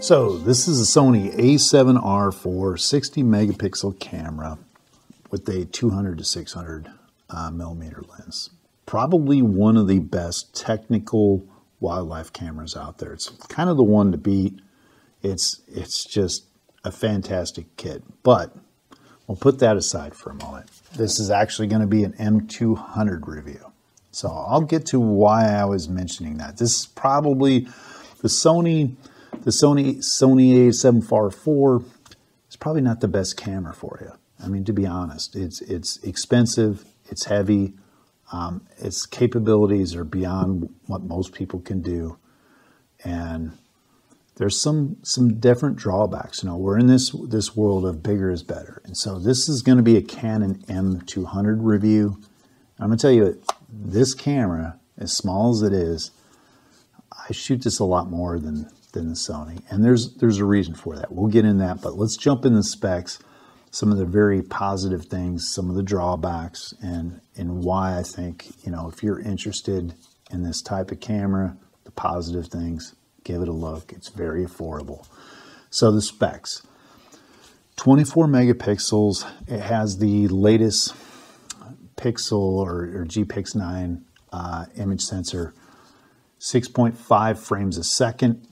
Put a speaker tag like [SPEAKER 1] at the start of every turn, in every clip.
[SPEAKER 1] So this is a Sony a7R4 60 megapixel camera with a 200 to 600 uh, millimeter lens. Probably one of the best technical wildlife cameras out there. It's kind of the one to beat. It's it's just a fantastic kit. But we'll put that aside for a moment. This is actually going to be an M200 review. So I'll get to why I was mentioning that. This is probably the Sony the Sony Sony a7R4 is probably not the best camera for you. I mean, to be honest, it's it's expensive, it's heavy, um, its capabilities are beyond what most people can do, and there's some some different drawbacks. You know, we're in this this world of bigger is better, and so this is going to be a Canon M200 review. I'm going to tell you, this camera, as small as it is, I shoot this a lot more than than the Sony, and there's there's a reason for that. We'll get in that, but let's jump in the specs, some of the very positive things, some of the drawbacks, and and why I think you know if you're interested in this type of camera, the positive things, give it a look. It's very affordable. So the specs. 24 megapixels. It has the latest Pixel or, or DIGIC 9 uh, image sensor, 6.5 frames a second,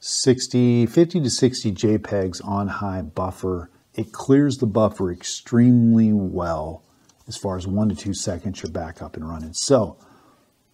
[SPEAKER 1] 60, 50 to 60 JPEGs on high buffer. It clears the buffer extremely well as far as one to two seconds you're back up and running. So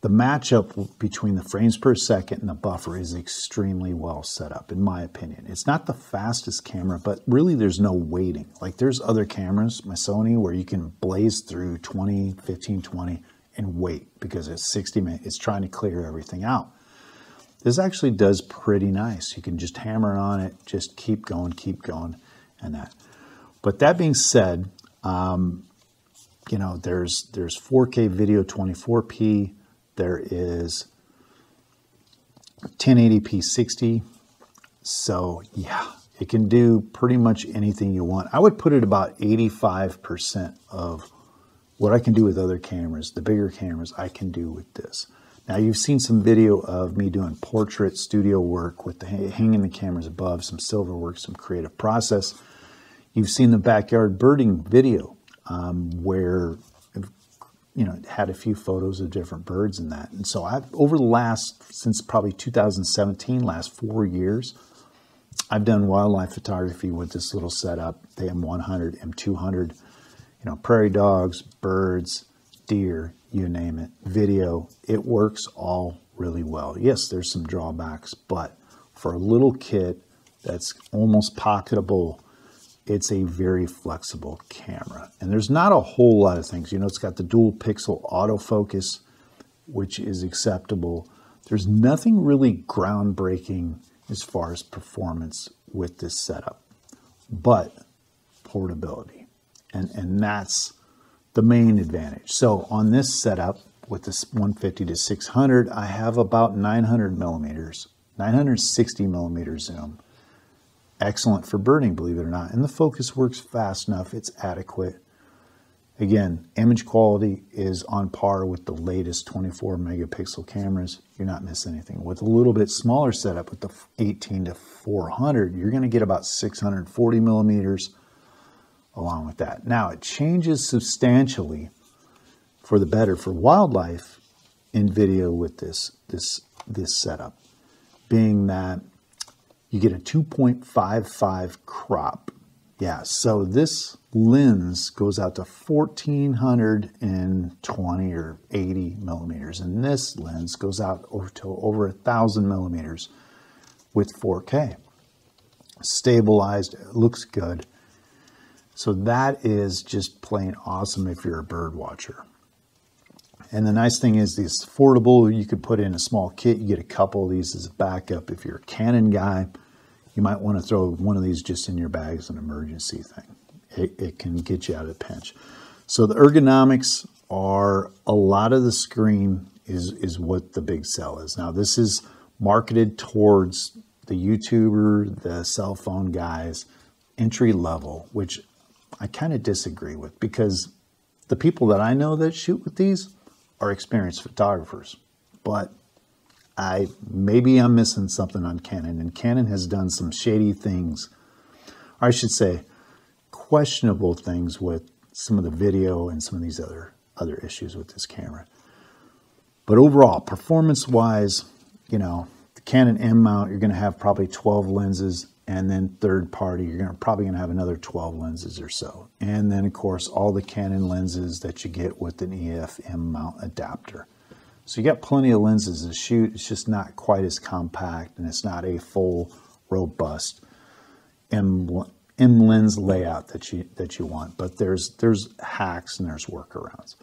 [SPEAKER 1] the matchup between the frames per second and the buffer is extremely well set up, in my opinion. It's not the fastest camera, but really there's no waiting. Like there's other cameras, my Sony, where you can blaze through 20, 15, 20 and wait because it's 60 minutes. It's trying to clear everything out. This actually does pretty nice. You can just hammer on it, just keep going, keep going, and that. But that being said, um, you know, there's there's 4K video, 24p. There is 1080p 60. So yeah, it can do pretty much anything you want. I would put it about 85% of what I can do with other cameras, the bigger cameras, I can do with this. Now you've seen some video of me doing portrait studio work with the hanging the cameras above, some silver work, some creative process. You've seen the backyard birding video um, where you know had a few photos of different birds and that. And so I've over the last since probably 2017, last four years, I've done wildlife photography with this little setup, the M100, M200. You know, prairie dogs, birds, deer, you name it, video, it works all really well. Yes, there's some drawbacks, but for a little kit that's almost pocketable, it's a very flexible camera. And there's not a whole lot of things. You know, it's got the dual pixel autofocus, which is acceptable. There's nothing really groundbreaking as far as performance with this setup, but portability. And, and that's the main advantage. So on this setup with this 150 to 600, I have about 900 millimeters, 960 millimeter zoom. Excellent for birding, believe it or not. And the focus works fast enough, it's adequate. Again, image quality is on par with the latest 24 megapixel cameras. You're not missing anything. With a little bit smaller setup with the 18 to 400, you're going to get about 640 millimeters along with that. Now, it changes substantially for the better for wildlife in video with this, this, this setup, being that you get a 2.55 crop. Yeah, so this lens goes out to 1420 or 80 millimeters, and this lens goes out over to over a thousand millimeters with 4K. Stabilized, looks good. So that is just plain awesome if you're a bird watcher. And the nice thing is it's affordable. You could put in a small kit. You get a couple of these as a backup. If you're a Canon guy, you might want to throw one of these just in your bag as an emergency thing. It, it can get you out of a pinch. So the ergonomics are a lot of the screen is, is what the big sell is. Now this is marketed towards the YouTuber, the cell phone guys, entry level, which I kind of disagree with because the people that I know that shoot with these are experienced photographers. But I maybe I'm missing something on Canon, and Canon has done some shady things, or I should say, questionable things with some of the video and some of these other other issues with this camera. But overall, performance-wise, you know, the Canon M mount, you're going to have probably 12 lenses, and then third party, you're gonna, probably going to have another 12 lenses or so. And then, of course, all the Canon lenses that you get with an EF M mount adapter. So you got plenty of lenses to shoot. It's just not quite as compact, and it's not a full, robust M, M lens layout that you that you want. But there's there's hacks and there's workarounds.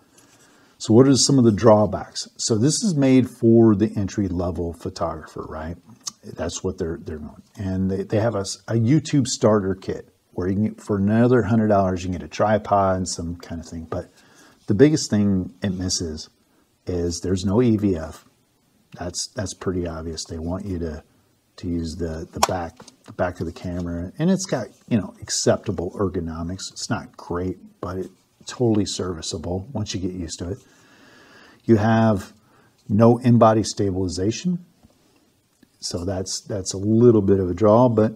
[SPEAKER 1] So what are some of the drawbacks? So this is made for the entry level photographer, right? That's what they're they're doing, and they, they have a, a YouTube starter kit where you can get, for another hundred dollars you can get a tripod and some kind of thing. But the biggest thing it misses is there's no EVF. That's that's pretty obvious. They want you to to use the the back the back of the camera, and it's got you know acceptable ergonomics. It's not great, but it's totally serviceable once you get used to it. You have no in-body stabilization, so that's that's a little bit of a draw, but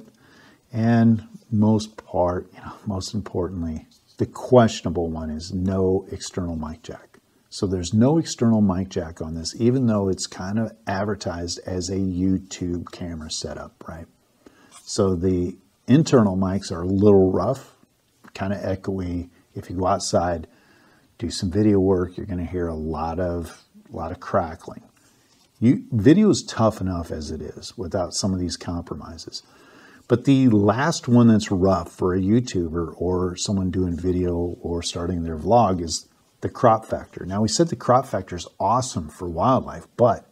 [SPEAKER 1] and most part, you know, most importantly, the questionable one is no external mic jack. So there's no external mic jack on this, even though it's kind of advertised as a YouTube camera setup, right? So the internal mics are a little rough, kind of echoey. If you go outside, do some video work, you're going to hear a lot of a lot of crackling. You, video is tough enough as it is without some of these compromises. But the last one that's rough for a YouTuber or someone doing video or starting their vlog is the crop factor. Now, we said the crop factor is awesome for wildlife, but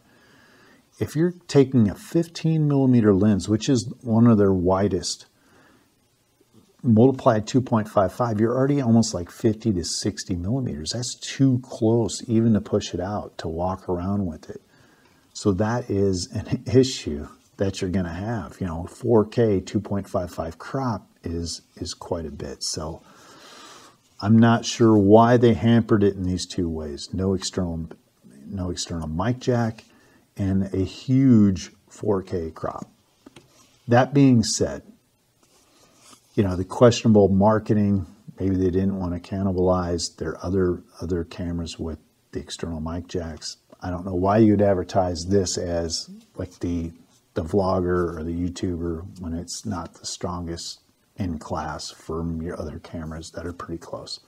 [SPEAKER 1] if you're taking a 15 millimeter lens, which is one of their widest, multiplied 2.55, you're already almost like 50 to 60 millimeters. That's too close even to push it out, to walk around with it. So that is an issue that you're going to have. You know, 4K 2.55 crop is is quite a bit. So I'm not sure why they hampered it in these two ways. No external, no external mic jack and a huge 4K crop. That being said, you know, the questionable marketing, maybe they didn't want to cannibalize their other other cameras with the external mic jacks. I don't know why you'd advertise this as like the the vlogger or the YouTuber when it's not the strongest in class from your other cameras that are pretty close.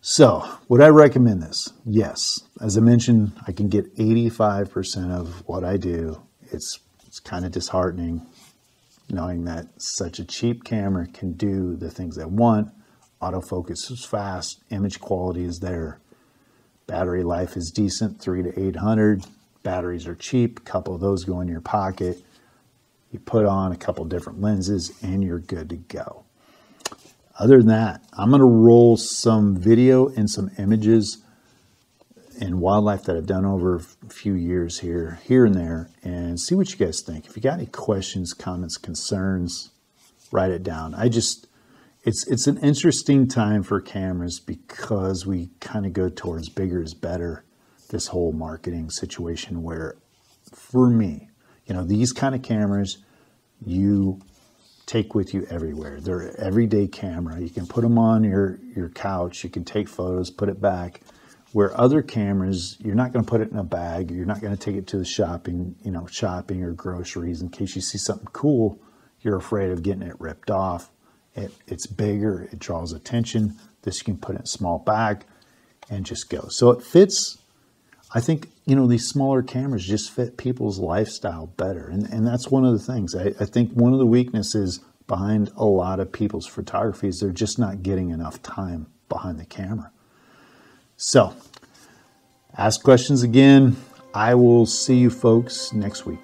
[SPEAKER 1] So, would I recommend this? Yes. As I mentioned, I can get 85% of what I do. It's, it's kind of disheartening knowing that such a cheap camera can do the things I want. Autofocus is fast, image quality is there. Battery life is decent, 3 to 800. Batteries are cheap, a couple of those go in your pocket. You put on a couple different lenses and you're good to go. Other than that, I'm going to roll some video and some images and wildlife that I've done over a few years here, here and there, and see what you guys think. If you got any questions, comments, concerns, write it down. I just, it's it's an interesting time for cameras because we kind of go towards bigger is better. This whole marketing situation where, for me, you know, these kind of cameras, you take with you everywhere. They're everyday camera. You can put them on your, your couch. You can take photos, put it back. Where other cameras, you're not going to put it in a bag. You're not going to take it to the shopping, you know, shopping or groceries in case you see something cool. You're afraid of getting it ripped off. It, it's bigger, it draws attention. This you can put in a small bag and just go. So it fits, I think, you know, these smaller cameras just fit people's lifestyle better. And, and that's one of the things. I, I think one of the weaknesses behind a lot of people's photography is they're just not getting enough time behind the camera. So ask questions again. I will see you folks next week.